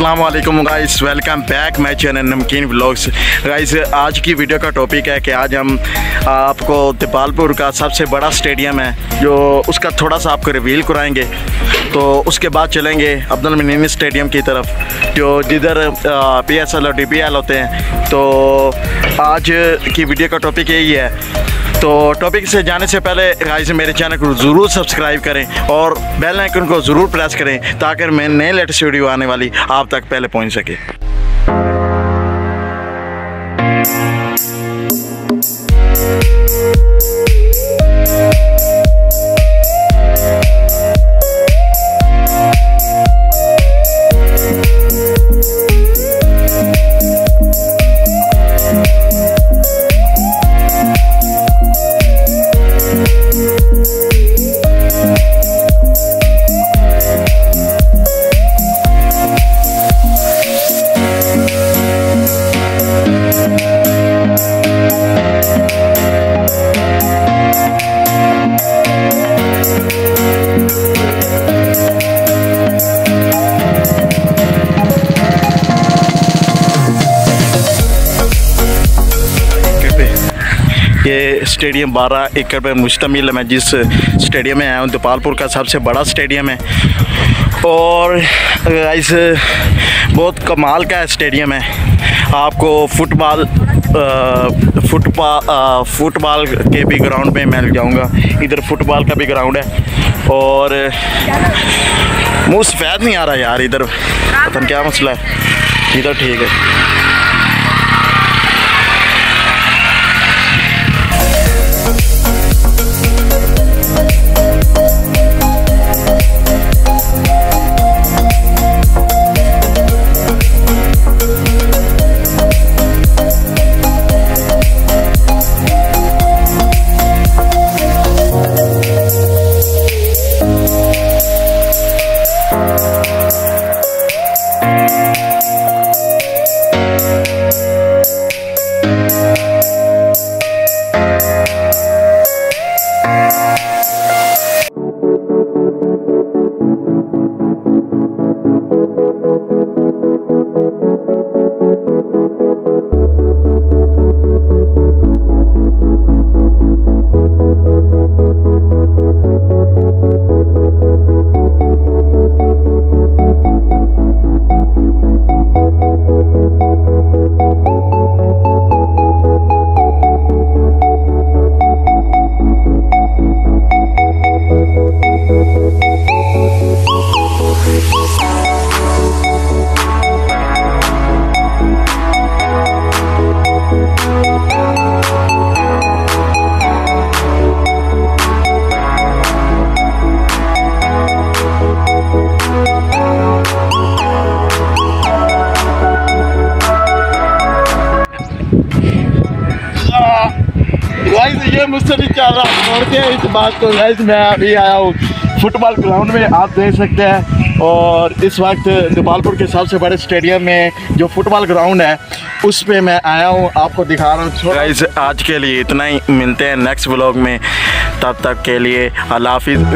السلام علیکم guys welcome back میں چینل نمکین بلاگس گائز آج کی ویڈیو کا ٹاپک ہے کہ آج ہم آپ کو دیپال پور کا سب سے بڑا سٹیڈیم ہے، جو اس کا تھوڑا سا آپ کو ریویل کرائیں گے۔ تو اس کے بعد چلیں گے عبد المنین اسٹیڈیم کی طرف، جو جدھر پی ایس ایل اور ڈی پی ایل ہوتے ہیں۔ تو آج کی ویڈیو کا ٹاپک یہی ہے۔ تو ٹاپک سے جانے سے پہلے گائز میرے چینل کو ضرور سبسکرائب کریں اور بیل آئکن کو ضرور پریس کریں تاکہ میں نئے لیٹسٹ ویڈیو آنے والی آپ تک پہلے پہنچ سکے۔ یہ اسٹیڈیم بارہ ایکڑ پر مشتمل ہے۔ میں جس اسٹیڈیم میں آیا ہوں دپالپور کا سب سے بڑا اسٹیڈیم ہے۔ اور اس بہت کمال کا اسٹیڈیم ہے۔ آپ کو football, foot football کے بھی گراؤنڈ میں میں جاؤں گا۔ ادھر فٹ بال کا بھی گراؤنڈ ہے۔ اور منہ سفید نہیں آ رہا یار ادھر۔ پتہ کیا مسئلہ ہے۔ ادھر ٹھیک ہے۔ کے اس بات کو میں ابھی آیا ہوں۔ فٹ بال گراؤنڈ میں آپ دیکھ سکتے ہیں۔ اور اس وقت گوپال پور کے سب سے بڑے اسٹیڈیم میں جو فٹ بال گراؤنڈ ہے، اس پہ میں آیا ہوں۔ آپ کو دکھا رہا ہوں۔ گائز آج کے لیے اتنا ہی۔ ملتے ہیں نیکسٹ بلاگ میں۔ تب تک کے لیے اللہ حافظ۔